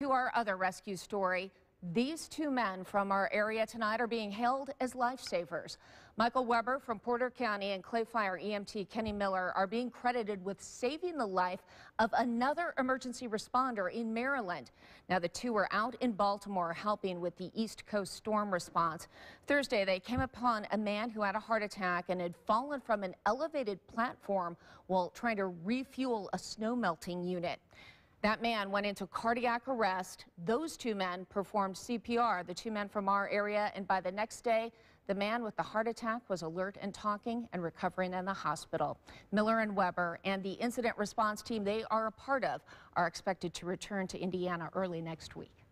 To our other rescue story, these two men from our area tonight are being hailed as lifesavers. Michael Weber from Porter County and Clay Fire EMT Kenny Miller are being credited with saving the life of another emergency responder in Maryland. Now, the two were out in Baltimore helping with the East Coast storm response. Thursday, they came upon a man who had a heart attack and had fallen from an elevated platform while trying to refuel a snow melting unit. That man went into cardiac arrest. Those two men performed CPR, the two men from our area, and by the next day, the man with the heart attack was alert and talking and recovering in the hospital. Miller and Weber and the incident response team they are a part of are expected to return to Indiana early next week.